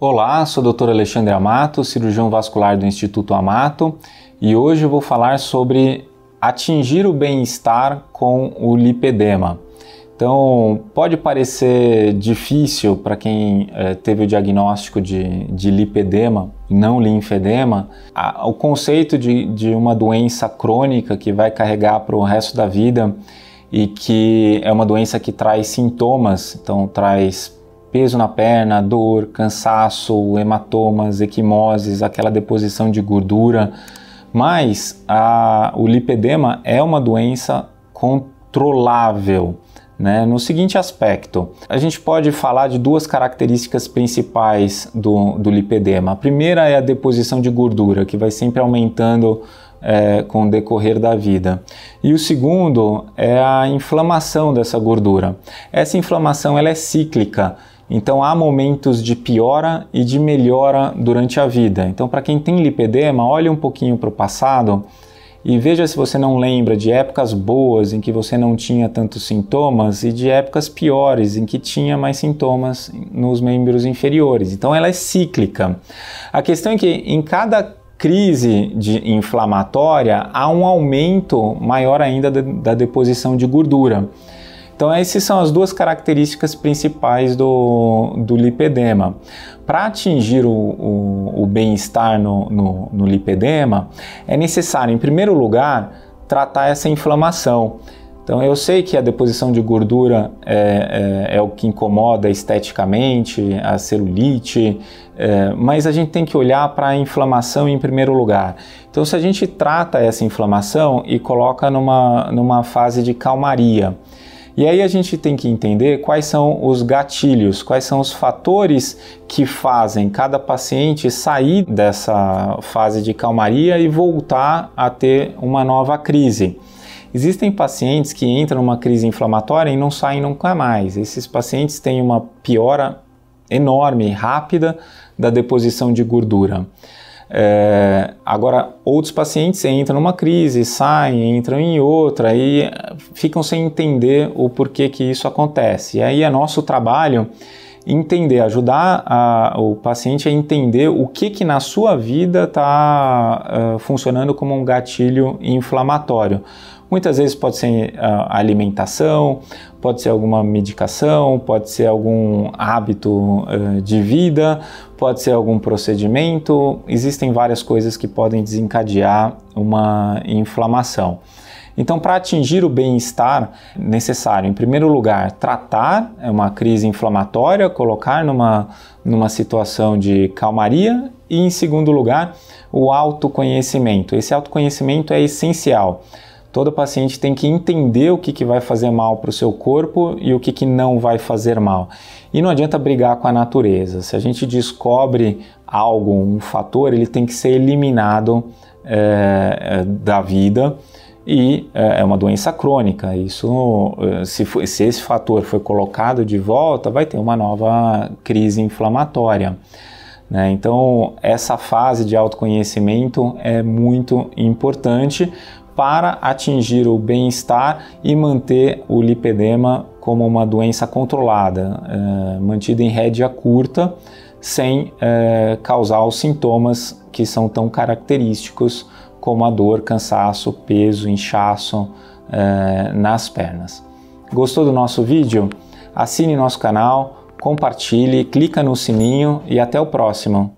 Olá, sou o Dr. Alexandre Amato, cirurgião vascular do Instituto Amato, e hoje vou falar sobre atingir o bem-estar com o lipedema. Então, pode parecer difícil para quem é, teve o diagnóstico de, de lipedema, não linfedema, a, o conceito de, de uma doença crônica que vai carregar para o resto da vida e que é uma doença que traz sintomas, então traz peso na perna, dor, cansaço, hematomas, equimoses, aquela deposição de gordura. Mas a, o lipedema é uma doença controlável. Né? No seguinte aspecto, a gente pode falar de duas características principais do, do lipedema. A primeira é a deposição de gordura, que vai sempre aumentando é, com o decorrer da vida. E o segundo é a inflamação dessa gordura. Essa inflamação ela é cíclica. Então há momentos de piora e de melhora durante a vida. Então, para quem tem lipedema, olhe um pouquinho para o passado e veja se você não lembra de épocas boas em que você não tinha tantos sintomas e de épocas piores em que tinha mais sintomas nos membros inferiores. Então ela é cíclica. A questão é que em cada crise de inflamatória há um aumento maior ainda da deposição de gordura. Então, essas são as duas características principais do, do lipedema. Para atingir o, o, o bem-estar no, no, no lipedema, é necessário, em primeiro lugar, tratar essa inflamação. Então, eu sei que a deposição de gordura é, é, é o que incomoda esteticamente, a celulite, é, mas a gente tem que olhar para a inflamação em primeiro lugar. Então, se a gente trata essa inflamação e coloca numa, numa fase de calmaria, e aí a gente tem que entender quais são os gatilhos, quais são os fatores que fazem cada paciente sair dessa fase de calmaria e voltar a ter uma nova crise. Existem pacientes que entram numa crise inflamatória e não saem nunca mais. Esses pacientes têm uma piora enorme, rápida da deposição de gordura. É, agora, outros pacientes entram numa crise, saem, entram em outra e ficam sem entender o porquê que isso acontece. E aí é nosso trabalho entender, ajudar a, o paciente a entender o que, que na sua vida está uh, funcionando como um gatilho inflamatório. Muitas vezes pode ser alimentação, pode ser alguma medicação, pode ser algum hábito de vida, pode ser algum procedimento. Existem várias coisas que podem desencadear uma inflamação. Então, para atingir o bem-estar necessário, em primeiro lugar, tratar uma crise inflamatória, colocar numa, numa situação de calmaria, e em segundo lugar, o autoconhecimento. Esse autoconhecimento é essencial. Todo paciente tem que entender o que, que vai fazer mal para o seu corpo e o que, que não vai fazer mal. E não adianta brigar com a natureza. Se a gente descobre algo, um fator, ele tem que ser eliminado é, da vida e é uma doença crônica. Isso, se, for, se esse fator foi colocado de volta, vai ter uma nova crise inflamatória. Né? Então, essa fase de autoconhecimento é muito importante para atingir o bem-estar e manter o lipedema como uma doença controlada, é, mantida em rédea curta, sem é, causar os sintomas que são tão característicos como a dor, cansaço, peso, inchaço é, nas pernas. Gostou do nosso vídeo? Assine nosso canal, compartilhe, clica no sininho e até o próximo.